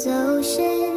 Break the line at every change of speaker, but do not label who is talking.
走失。